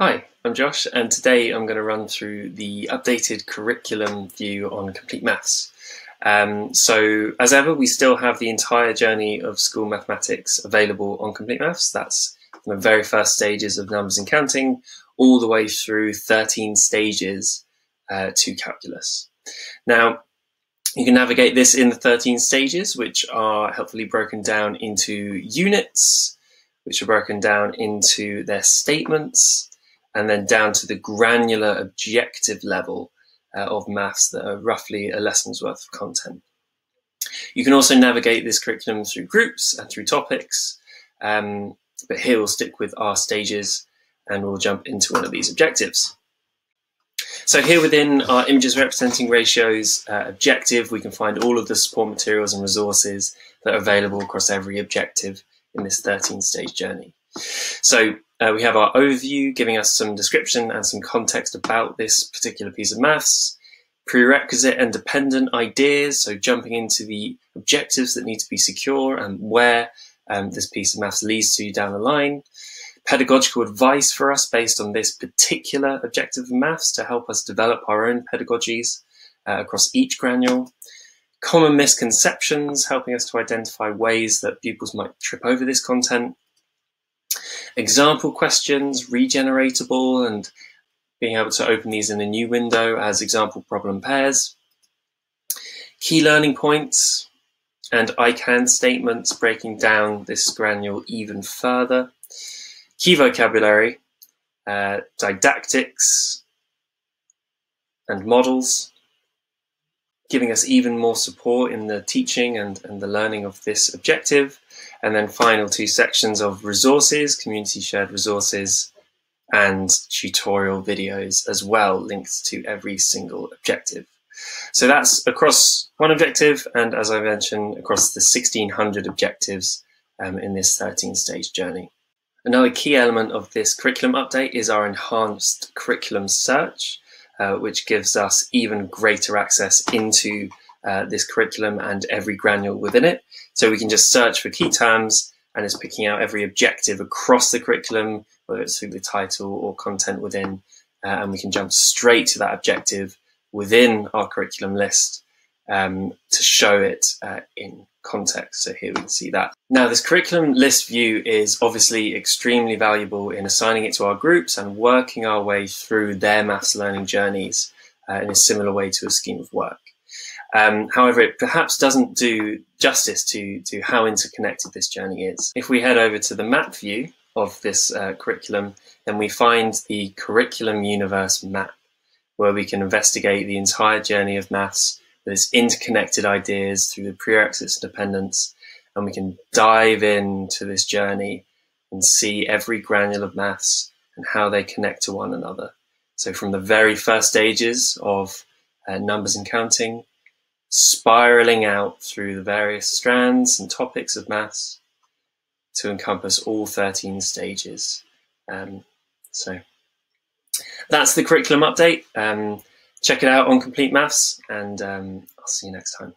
Hi, I'm Josh, and today I'm going to run through the updated curriculum view on Complete Maths. Um, so, as ever, we still have the entire journey of school mathematics available on Complete Maths. That's from the very first stages of numbers and counting, all the way through 13 stages uh, to calculus. Now, you can navigate this in the 13 stages, which are helpfully broken down into units, which are broken down into their statements, and then down to the granular objective level uh, of maths that are roughly a lesson's worth of content. You can also navigate this curriculum through groups and through topics, um, but here we'll stick with our stages and we'll jump into one of these objectives. So here within our images representing ratios uh, objective, we can find all of the support materials and resources that are available across every objective in this 13 stage journey. So uh, we have our overview giving us some description and some context about this particular piece of maths, prerequisite and dependent ideas, so jumping into the objectives that need to be secure and where um, this piece of maths leads to down the line, pedagogical advice for us based on this particular objective of maths to help us develop our own pedagogies uh, across each granule, common misconceptions helping us to identify ways that pupils might trip over this content, example questions, regeneratable, and being able to open these in a new window as example problem pairs. Key learning points and I can statements breaking down this granule even further. Key vocabulary, uh, didactics, and models, giving us even more support in the teaching and, and the learning of this objective. And then final two sections of resources, community shared resources, and tutorial videos as well, linked to every single objective. So that's across one objective, and as I mentioned, across the 1600 objectives um, in this 13 stage journey. Another key element of this curriculum update is our enhanced curriculum search, uh, which gives us even greater access into uh, this curriculum and every granule within it. So we can just search for key terms and it's picking out every objective across the curriculum, whether it's through the title or content within, uh, and we can jump straight to that objective within our curriculum list um, to show it uh, in context. So here we can see that. Now this curriculum list view is obviously extremely valuable in assigning it to our groups and working our way through their maths learning journeys uh, in a similar way to a scheme of work. Um, however, it perhaps doesn't do justice to, to how interconnected this journey is. If we head over to the map view of this uh, curriculum, then we find the curriculum universe map, where we can investigate the entire journey of maths its interconnected ideas through the prerequisites and dependents, and we can dive into this journey and see every granule of maths and how they connect to one another. So from the very first stages of uh, numbers and counting spiraling out through the various strands and topics of maths to encompass all 13 stages. Um, so that's the curriculum update. Um, check it out on Complete Maths, and um, I'll see you next time.